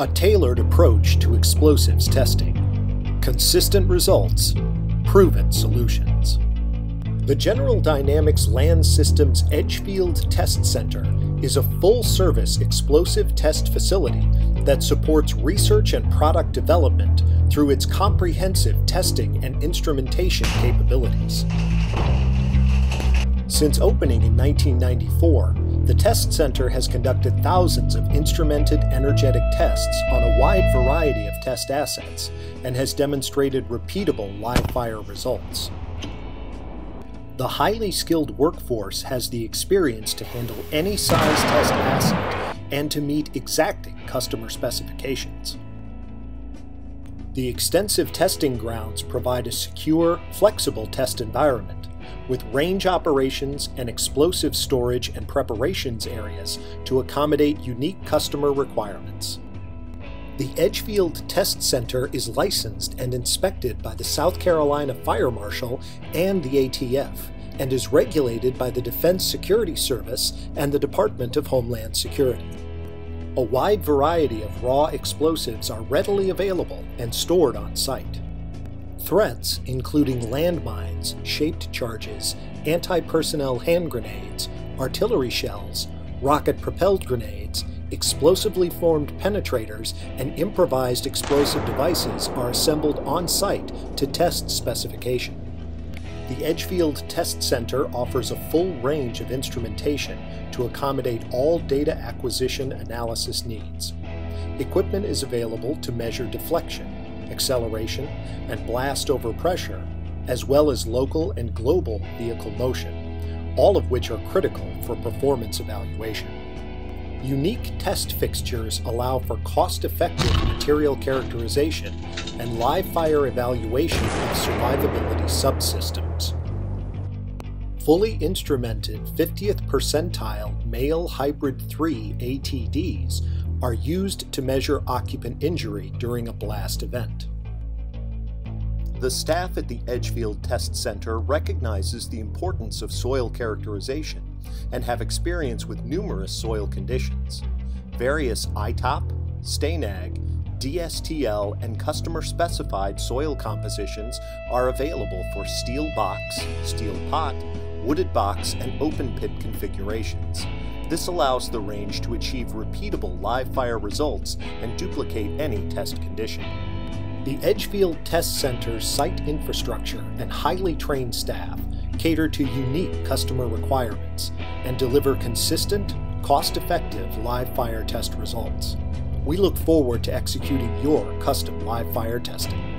A tailored approach to explosives testing. Consistent results, proven solutions. The General Dynamics Land Systems Edgefield Test Center is a full-service explosive test facility that supports research and product development through its comprehensive testing and instrumentation capabilities. Since opening in 1994, the Test Center has conducted thousands of instrumented energetic tests on a wide variety of test assets and has demonstrated repeatable live-fire results. The highly skilled workforce has the experience to handle any size test asset and to meet exacting customer specifications. The extensive testing grounds provide a secure, flexible test environment with range operations and explosive storage and preparations areas to accommodate unique customer requirements. The Edgefield Test Center is licensed and inspected by the South Carolina Fire Marshal and the ATF, and is regulated by the Defense Security Service and the Department of Homeland Security. A wide variety of raw explosives are readily available and stored on site. Threats, including landmines, shaped charges, anti personnel hand grenades, artillery shells, rocket propelled grenades, explosively formed penetrators, and improvised explosive devices are assembled on site to test specification. The Edgefield Test Center offers a full range of instrumentation to accommodate all data acquisition analysis needs. Equipment is available to measure deflection, acceleration, and blast over pressure, as well as local and global vehicle motion, all of which are critical for performance evaluation. Unique test fixtures allow for cost-effective material characterization and live-fire evaluation of survivability subsystems. Fully instrumented 50th percentile male hybrid 3 ATDs are used to measure occupant injury during a blast event. The staff at the Edgefield Test Center recognizes the importance of soil characterization and have experience with numerous soil conditions. Various ITOP, STANAG, DSTL, and customer-specified soil compositions are available for steel box, steel pot, wooded box, and open pit configurations. This allows the range to achieve repeatable live fire results and duplicate any test condition. The Edgefield Test Center's site infrastructure and highly trained staff cater to unique customer requirements and deliver consistent, cost-effective live fire test results. We look forward to executing your custom live fire testing.